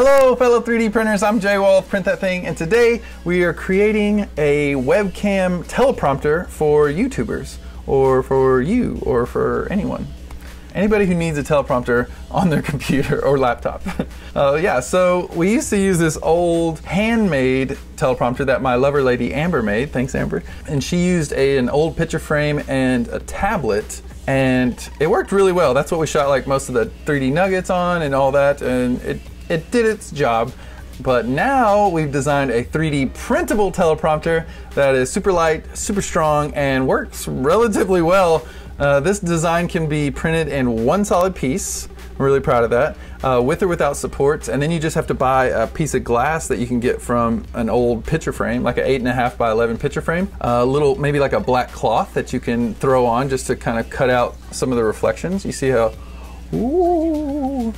Hello, fellow 3D printers. I'm Jay Wall of Print That Thing, and today we are creating a webcam teleprompter for YouTubers, or for you, or for anyone. Anybody who needs a teleprompter on their computer or laptop. uh, yeah, so we used to use this old handmade teleprompter that my lover lady Amber made. Thanks, Amber. And she used a, an old picture frame and a tablet and it worked really well. That's what we shot like most of the 3D nuggets on and all that, and it it did its job. But now we've designed a 3D printable teleprompter that is super light, super strong, and works relatively well. Uh, this design can be printed in one solid piece. I'm really proud of that. Uh, with or without supports, and then you just have to buy a piece of glass that you can get from an old picture frame, like an eight and a half by 11 picture frame. A little, maybe like a black cloth that you can throw on just to kind of cut out some of the reflections. You see how, ooh,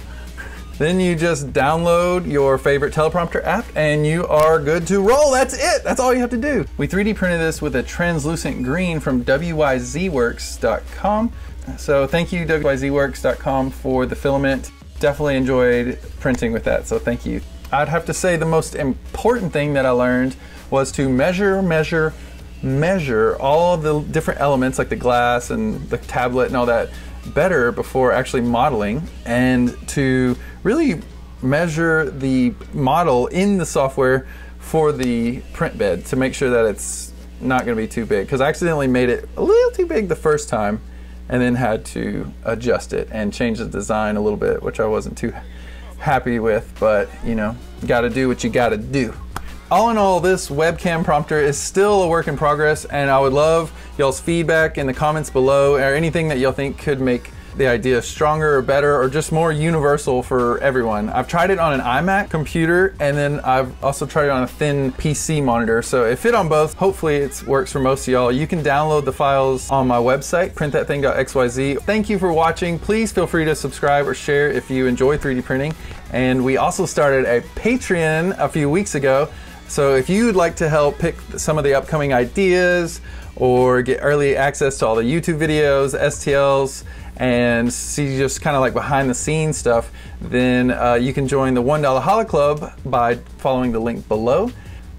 then you just download your favorite teleprompter app and you are good to roll. That's it. That's all you have to do. We 3D printed this with a translucent green from wyzworks.com. So thank you wyzworks.com for the filament. Definitely enjoyed printing with that. So thank you. I'd have to say the most important thing that I learned was to measure, measure, measure all the different elements like the glass and the tablet and all that better before actually modeling and to really measure the model in the software for the print bed to make sure that it's not going to be too big. Because I accidentally made it a little too big the first time and then had to adjust it and change the design a little bit which I wasn't too happy with but you know got to do what you got to do all in all, this webcam prompter is still a work in progress, and I would love y'all's feedback in the comments below or anything that y'all think could make the idea stronger or better or just more universal for everyone. I've tried it on an iMac computer and then I've also tried it on a thin PC monitor. So it fit on both. Hopefully it works for most of y'all. You can download the files on my website, printthatthing.xyz. Thank you for watching. Please feel free to subscribe or share if you enjoy 3D printing. And we also started a Patreon a few weeks ago. So if you'd like to help pick some of the upcoming ideas or get early access to all the YouTube videos, STLs, and see just kind of like behind the scenes stuff, then uh, you can join the $1 Holla Club by following the link below.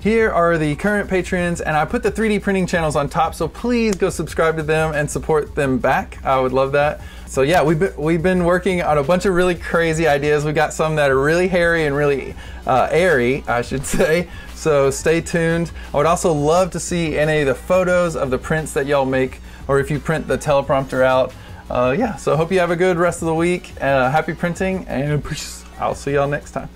Here are the current patrons, and I put the 3D printing channels on top, so please go subscribe to them and support them back. I would love that. So yeah, we've been, we've been working on a bunch of really crazy ideas. We got some that are really hairy and really uh, airy, I should say. So stay tuned. I would also love to see any of the photos of the prints that y'all make, or if you print the teleprompter out. Uh, yeah, so hope you have a good rest of the week. Uh, happy printing, and I'll see y'all next time.